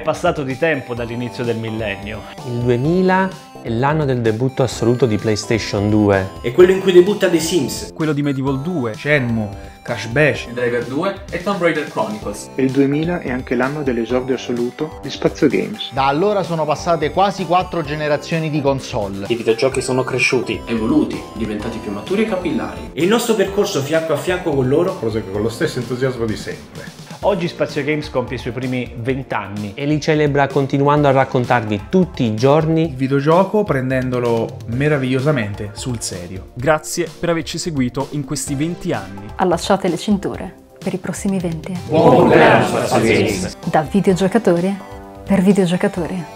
passato di tempo dall'inizio del millennio. Il 2000 è l'anno del debutto assoluto di PlayStation 2. È quello in cui debutta The Sims. Quello di Medieval 2, Shenmue, Crash Bash, Driver 2 e Tomb Raider Chronicles. Il 2000 è anche l'anno dell'esordio assoluto di Spazio Games. Da allora sono passate quasi quattro generazioni di console. I videogiochi sono cresciuti, evoluti, diventati più maturi e capillari. E il nostro percorso fianco a fianco con loro prosegue con lo stesso entusiasmo di sempre. Oggi Spazio Games compie i suoi primi 20 anni e li celebra continuando a raccontarvi tutti i giorni il videogioco prendendolo meravigliosamente sul serio. Grazie per averci seguito in questi 20 anni. Allacciate le cinture per i prossimi 20. Buon compleanno Spazio Games! Da videogiocatori per videogiocatori.